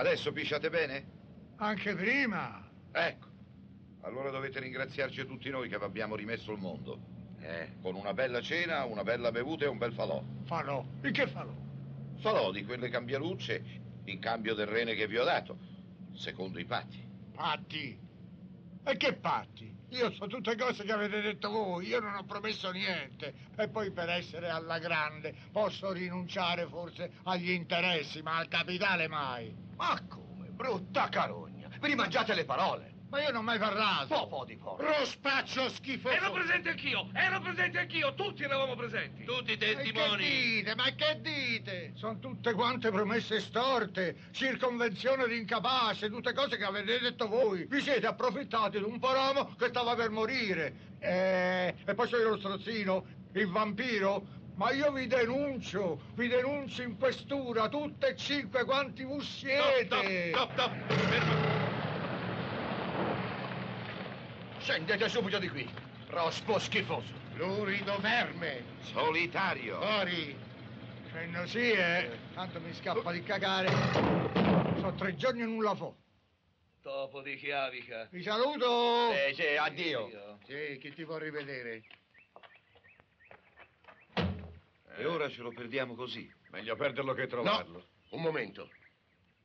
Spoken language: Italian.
Adesso pisciate bene? Anche prima. Ecco. Allora dovete ringraziarci tutti noi che vi abbiamo rimesso il mondo. Eh, Con una bella cena, una bella bevuta e un bel falò. Falò. E che falò? Falò di quelle cambialucce in cambio del rene che vi ho dato, secondo i patti. Patti. E che patti? Io so tutte cose che avete detto voi, io non ho promesso niente. E poi per essere alla grande posso rinunciare forse agli interessi, ma al capitale mai. ma come? Brutta carogna. Vi rimangiate le parole. Ma io non ho mai parlato. Popo di porco. Rospaccio schifoso. Ero presente anch'io, ero presente anch'io, tutti eravamo presenti. Tutti i Ma che testimoni. dite? Ma che dite? Sono tutte quante promesse storte, circonvenzione di incapace, tutte cose che avete detto voi. Vi siete approfittati di un paromo che stava per morire. Eh, e poi c'è lo strozzino, il vampiro. Ma io vi denuncio, vi denuncio in questura, tutte e cinque quanti voi siete. Stop, stop, stop. Fermo. Scendete subito di qui. Rospo schifoso. Lurido verme. Solitario! Fuori. Che non sì, eh. Tanto mi scappa di cagare. Sono tre giorni e nulla fo. Topo di chiavica. Vi saluto. Eh, sì, addio. Sì, chi ti vuoi rivedere? E ora ce lo perdiamo così. Meglio perderlo che trovarlo. Un momento.